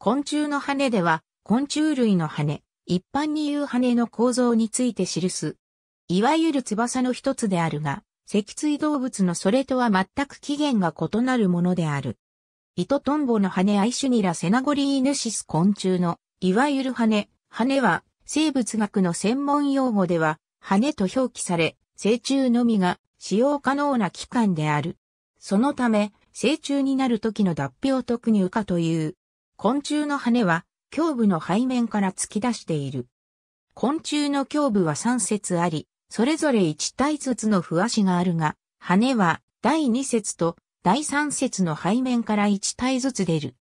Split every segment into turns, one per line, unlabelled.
昆虫の羽では、昆虫類の羽、一般に言う羽の構造について記す。いわゆる翼の一つであるが、脊椎動物のそれとは全く起源が異なるものである。糸トンボの羽アイシュニラセナゴリーヌシス昆虫の、いわゆる羽、羽は、生物学の専門用語では、羽と表記され、成虫のみが使用可能な器官である。そのため、成虫になる時の脱皮を特に羽化という。昆虫の羽は、胸部の背面から突き出している。昆虫の胸部は3節あり、それぞれ1体ずつの不足があるが、羽は第2節と第3節の背面から1体ずつ出る。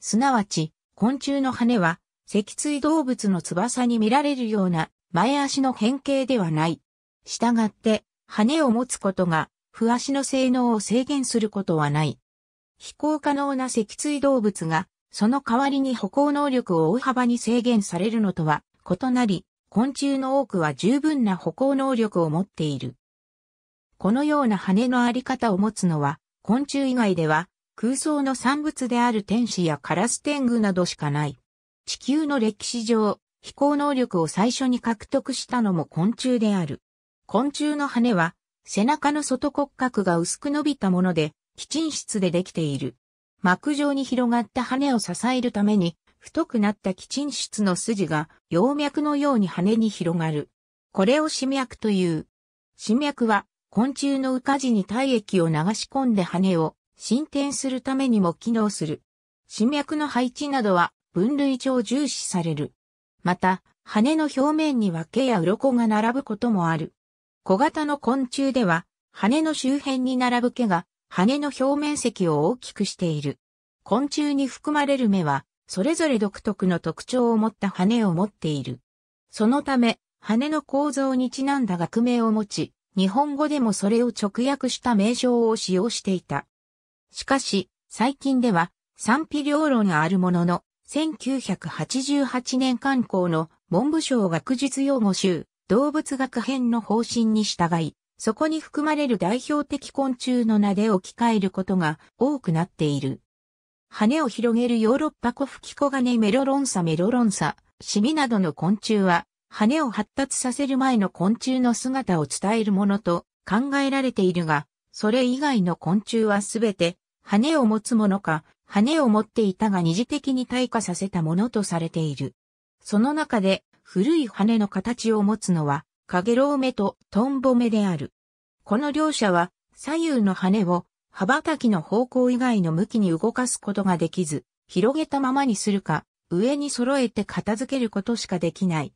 すなわち、昆虫の羽は、脊椎動物の翼に見られるような前足の変形ではない。したがって、羽を持つことが、不足の性能を制限することはない。飛行可能な脊椎動物が、その代わりに歩行能力を大幅に制限されるのとは異なり、昆虫の多くは十分な歩行能力を持っている。このような羽のあり方を持つのは、昆虫以外では空想の産物である天使やカラス天狗などしかない。地球の歴史上、飛行能力を最初に獲得したのも昆虫である。昆虫の羽は、背中の外骨格が薄く伸びたもので、基沈質でできている。膜状に広がった羽を支えるために、太くなった基沈質の筋が葉脈のように羽に広がる。これを死脈という。死脈は昆虫の羽化時に体液を流し込んで羽を進展するためにも機能する。死脈の配置などは分類上重視される。また、羽の表面には毛や鱗が並ぶこともある。小型の昆虫では、羽の周辺に並ぶ毛が羽の表面積を大きくしている。昆虫に含まれる目はそれぞれ独特の特徴を持った羽を持っている。そのため、羽の構造にちなんだ学名を持ち、日本語でもそれを直訳した名称を使用していた。しかし、最近では賛否両論があるものの、1988年刊行の文部省学術用語集動物学編の方針に従い、そこに含まれる代表的昆虫の名で置き換えることが多くなっている。羽を広げるヨーロッパコフキコガネメロロンサメロロンサ、シミなどの昆虫は、羽を発達させる前の昆虫の姿を伝えるものと考えられているが、それ以外の昆虫はすべて羽を持つものか、羽を持っていたが二次的に退化させたものとされている。その中で古い羽の形を持つのは、カゲロウメとトンボメである。この両者は左右の羽を羽ばたきの方向以外の向きに動かすことができず、広げたままにするか、上に揃えて片付けることしかできない。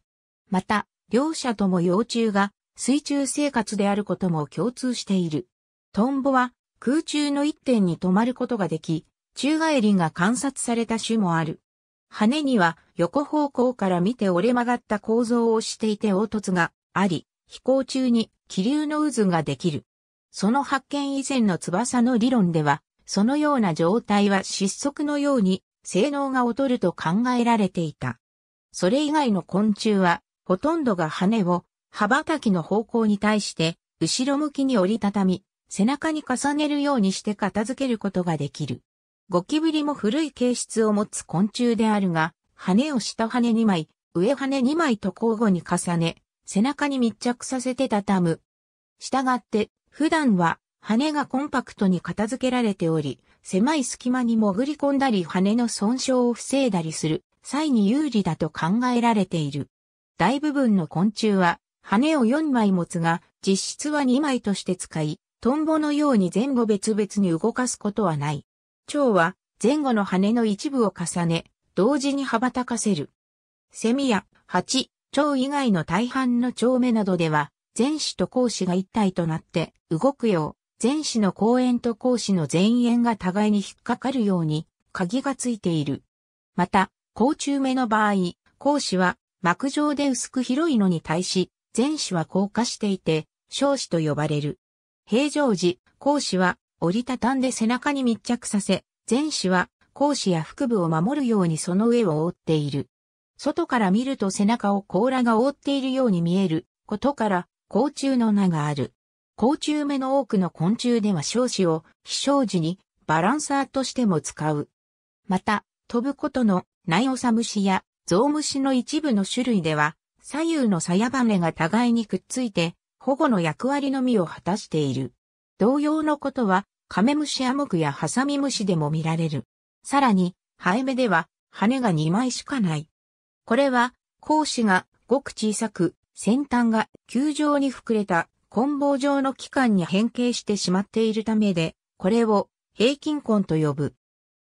また、両者とも幼虫が水中生活であることも共通している。トンボは空中の一点に止まることができ、宙返りが観察された種もある。羽には横方向から見て折れ曲がった構造をしていて凹凸があり、飛行中に気流の渦ができる。その発見以前の翼の理論では、そのような状態は失速のように性能が劣ると考えられていた。それ以外の昆虫は、ほとんどが羽を羽ばたきの方向に対して後ろ向きに折りたたみ、背中に重ねるようにして片付けることができる。ゴキブリも古い形質を持つ昆虫であるが、羽を下羽2枚、上羽2枚と交互に重ね、背中に密着させて畳む。したがって普段は羽がコンパクトに片付けられており、狭い隙間に潜り込んだり羽の損傷を防いだりする際に有利だと考えられている。大部分の昆虫は羽を4枚持つが、実質は2枚として使い、トンボのように前後別々に動かすことはない。蝶は前後の羽の一部を重ね、同時に羽ばたかせる。セミや蜂、蝶以外の大半の蝶目などでは、前肢と後肢が一体となって動くよう、前肢の後円と後肢の前縁が互いに引っかかるように鍵がついている。また、甲虫目の場合、後肢は膜状で薄く広いのに対し、前肢は高化していて、小肢と呼ばれる。平常時、後肢は折りたたんで背中に密着させ、前肢は後肢や腹部を守るようにその上を覆っている。外から見ると背中を甲羅が覆っているように見えることから、甲虫の名がある。甲虫目の多くの昆虫では少子を飛翔時にバランサーとしても使う。また、飛ぶことのナイオサムシやゾウムシの一部の種類では、左右の鞘羽が互いにくっついて、保護の役割のみを果たしている。同様のことは、カメムシアモクやハサミムシでも見られる。さらに、ハエメでは、羽が2枚しかない。これは、格子がごく小さく、先端が球状に膨れた棍棒状の器官に変形してしまっているためで、これを平均根と呼ぶ。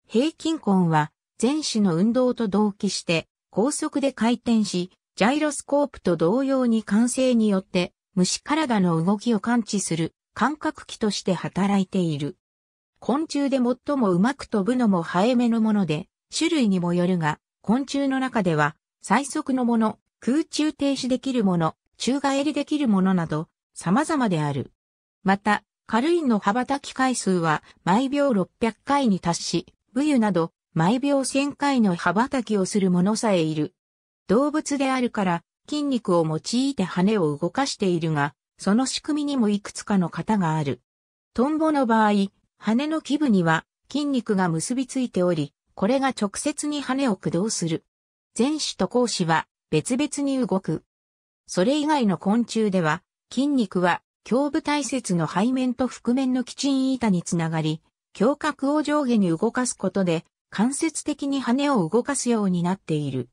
平均根は全子の運動と同期して高速で回転し、ジャイロスコープと同様に慣性によって虫体の動きを感知する感覚器として働いている。昆虫で最もうまく飛ぶのもハエ目のもので、種類にもよるが、昆虫の中では最速のもの、空中停止できるもの、宙返りできるものなど様々である。また、軽いの羽ばたき回数は毎秒600回に達し、ブユなど毎秒1000回の羽ばたきをするものさえいる。動物であるから筋肉を用いて羽を動かしているが、その仕組みにもいくつかの型がある。トンボの場合、羽の基部には筋肉が結びついており、これが直接に羽を駆動する。前肢と後肢は別々に動く。それ以外の昆虫では、筋肉は胸部体節の背面と腹面の基鎮板につながり、胸郭を上下に動かすことで、間接的に羽を動かすようになっている。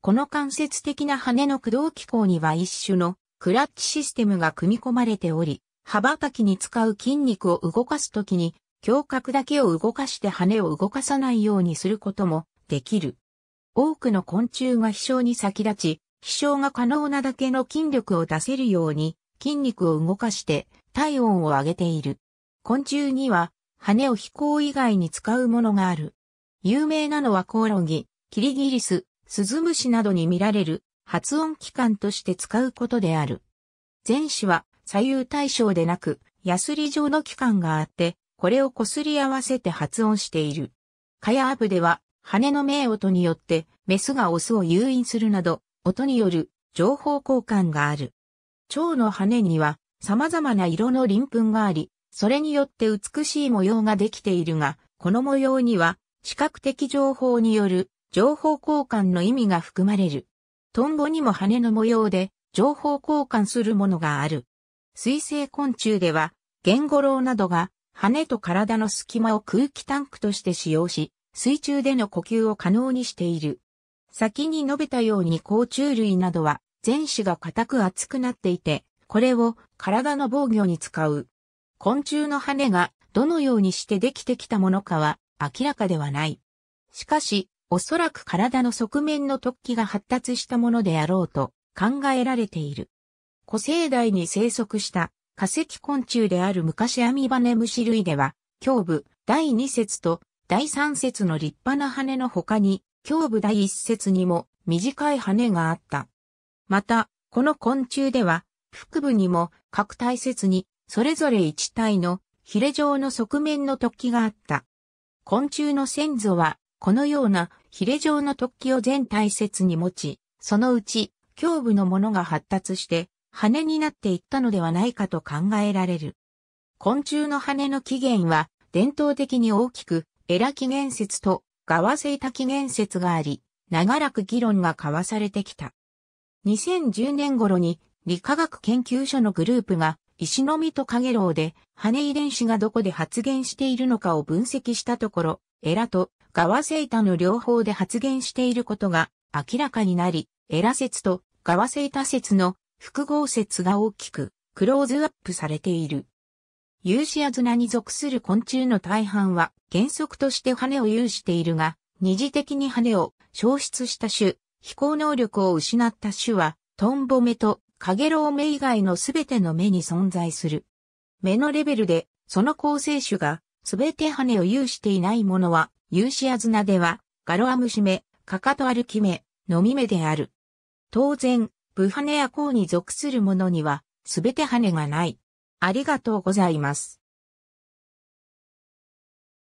この間接的な羽の駆動機構には一種のクラッチシステムが組み込まれており、羽ばたきに使う筋肉を動かすときに、胸郭だけを動かして羽を動かさないようにすることもできる。多くの昆虫が飛翔に先立ち、飛翔が可能なだけの筋力を出せるように筋肉を動かして体温を上げている。昆虫には羽を飛行以外に使うものがある。有名なのはコオロギ、キリギリス、スズムシなどに見られる発音器官として使うことである。前肢は左右対称でなく、ヤスリ状の器官があって、これを擦り合わせて発音している。カヤーブでは、羽の鳴音によって、メスがオスを誘引するなど、音による情報交換がある。蝶の羽には、様々な色の鱗粉があり、それによって美しい模様ができているが、この模様には、視覚的情報による情報交換の意味が含まれる。トンボにも羽の模様で情報交換するものがある。水生昆虫では、ゲンゴロウなどが羽と体の隙間を空気タンクとして使用し、水中での呼吸を可能にしている。先に述べたように甲虫類などは全肢が硬く厚くなっていて、これを体の防御に使う。昆虫の羽がどのようにしてできてきたものかは明らかではない。しかし、おそらく体の側面の突起が発達したものであろうと考えられている。古生代に生息した化石昆虫である昔アミバネムシ類では、胸部第2節と第3節の立派な羽の他に、胸部第1節にも短い羽があった。また、この昆虫では、腹部にも各体節にそれぞれ1体のヒレ状の側面の突起があった。昆虫の先祖はこのようなヒレ状の突起を全体節に持ち、そのうち胸部のものが発達して羽になっていったのではないかと考えられる。昆虫の羽の起源は伝統的に大きくエラ起源説とガワセイタ起源説があり、長らく議論が交わされてきた。2010年頃に理化学研究所のグループが石の実とカゲロウで羽遺伝子がどこで発現しているのかを分析したところ、エラとガワセイタの両方で発現していることが明らかになり、エラ説とガワセイタ説の複合説が大きくクローズアップされている。有シアズナに属する昆虫の大半は原則として羽を有しているが、二次的に羽を消失した種、飛行能力を失った種は、トンボ目とカゲロウ目以外のすべての目に存在する。目のレベルで、その構成種がすべて羽を有していないものはユーシアズナでは、ガロアムシメ、カカトアルキメ、ノミメである。当然、ブハネやコウに属するものには、すべて羽がない。ありがとうございます。